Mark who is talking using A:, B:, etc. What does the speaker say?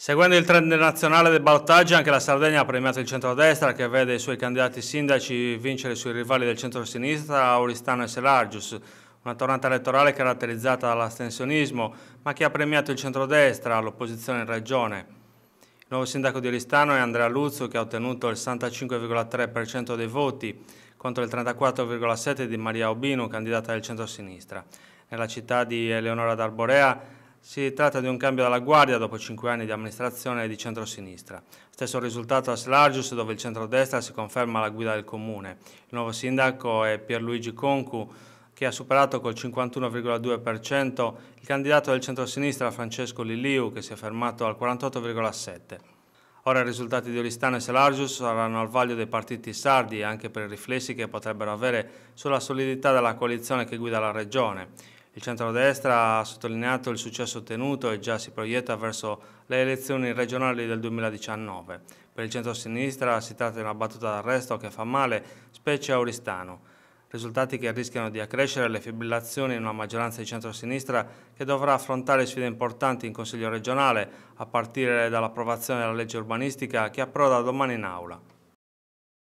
A: Seguendo il trend nazionale del ballottaggio, anche la Sardegna ha premiato il centrodestra che vede i suoi candidati sindaci vincere sui rivali del centro-sinistra, Oristano e Selargius. Una tornata elettorale caratterizzata dall'astensionismo, ma che ha premiato il centrodestra, l'opposizione in regione. Il nuovo sindaco di Oristano è Andrea Luzzo che ha ottenuto il 65,3% dei voti contro il 34,7% di Maria Obino, candidata del centro-sinistra. Nella città di Eleonora d'Arborea si tratta di un cambio dalla guardia dopo cinque anni di amministrazione di centrosinistra. Stesso risultato a Slargius dove il centrodestra si conferma alla guida del comune. Il nuovo sindaco è Pierluigi Concu che ha superato col 51,2% il candidato del centrosinistra Francesco Lilliu che si è fermato al 48,7%. Ora i risultati di Oristano e Selargius saranno al vaglio dei partiti sardi anche per i riflessi che potrebbero avere sulla solidità della coalizione che guida la regione. Il centrodestra ha sottolineato il successo ottenuto e già si proietta verso le elezioni regionali del 2019. Per il centro-sinistra si tratta di una battuta d'arresto che fa male, specie a Oristano. Risultati che rischiano di accrescere le fibrillazioni in una maggioranza di centro-sinistra che dovrà affrontare sfide importanti in Consiglio regionale, a partire dall'approvazione della legge urbanistica che approda domani in aula.